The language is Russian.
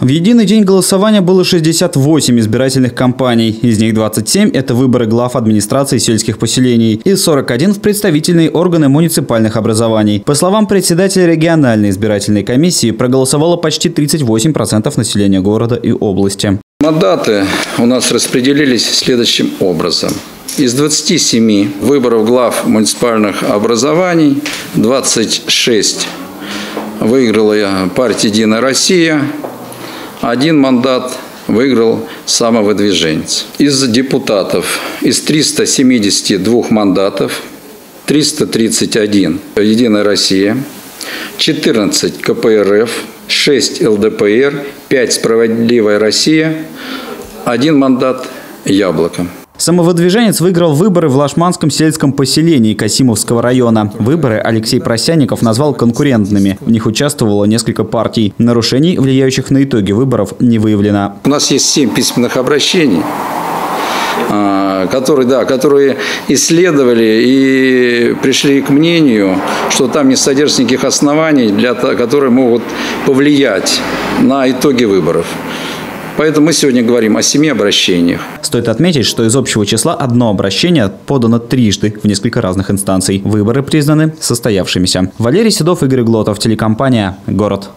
В единый день голосования было 68 избирательных кампаний. Из них 27 – это выборы глав администрации сельских поселений и 41 в представительные органы муниципальных образований. По словам председателя региональной избирательной комиссии, проголосовало почти 38% населения города и области. Мандаты у нас распределились следующим образом. Из 27 выборов глав муниципальных образований 26 выиграла партия «Единая Россия», один мандат выиграл самовыдвиженец. Из депутатов, из 372 мандатов, 331 «Единая Россия», 14 КПРФ, 6 ЛДПР, 5 «Справедливая Россия», один мандат «Яблоко». Самовыдвиженец выиграл выборы в Лашманском сельском поселении Касимовского района. Выборы Алексей Просянников назвал конкурентными. В них участвовало несколько партий. Нарушений, влияющих на итоги выборов, не выявлено. У нас есть семь письменных обращений а, которые, да, которые исследовали и пришли к мнению, что там не содержится никаких оснований, для, которые могут повлиять на итоги выборов. Поэтому мы сегодня говорим о семи обращениях. Стоит отметить, что из общего числа одно обращение подано трижды в несколько разных инстанций. Выборы признаны состоявшимися. Валерий Седов, Игорь Глотов, телекомпания «Город».